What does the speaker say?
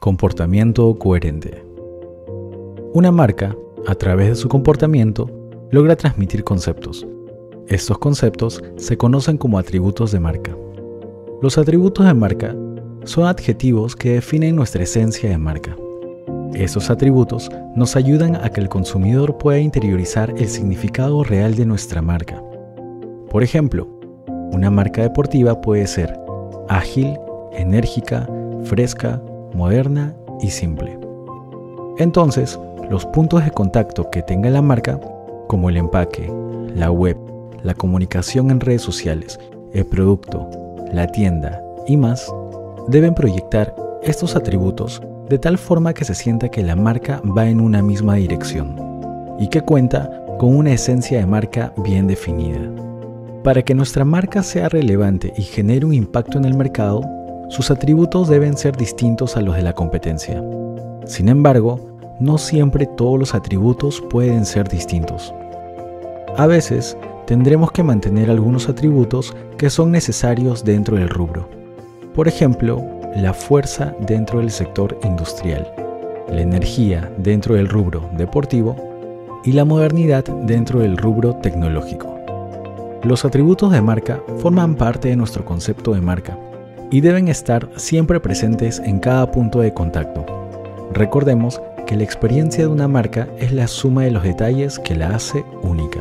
Comportamiento coherente. Una marca, a través de su comportamiento, logra transmitir conceptos. Estos conceptos se conocen como atributos de marca. Los atributos de marca son adjetivos que definen nuestra esencia de marca. Estos atributos nos ayudan a que el consumidor pueda interiorizar el significado real de nuestra marca. Por ejemplo, una marca deportiva puede ser ágil, enérgica, fresca, moderna y simple. Entonces, los puntos de contacto que tenga la marca, como el empaque, la web, la comunicación en redes sociales, el producto, la tienda y más, deben proyectar estos atributos de tal forma que se sienta que la marca va en una misma dirección y que cuenta con una esencia de marca bien definida. Para que nuestra marca sea relevante y genere un impacto en el mercado, sus atributos deben ser distintos a los de la competencia. Sin embargo, no siempre todos los atributos pueden ser distintos. A veces, tendremos que mantener algunos atributos que son necesarios dentro del rubro. Por ejemplo, la fuerza dentro del sector industrial, la energía dentro del rubro deportivo y la modernidad dentro del rubro tecnológico. Los atributos de marca forman parte de nuestro concepto de marca y deben estar siempre presentes en cada punto de contacto. Recordemos que la experiencia de una marca es la suma de los detalles que la hace única.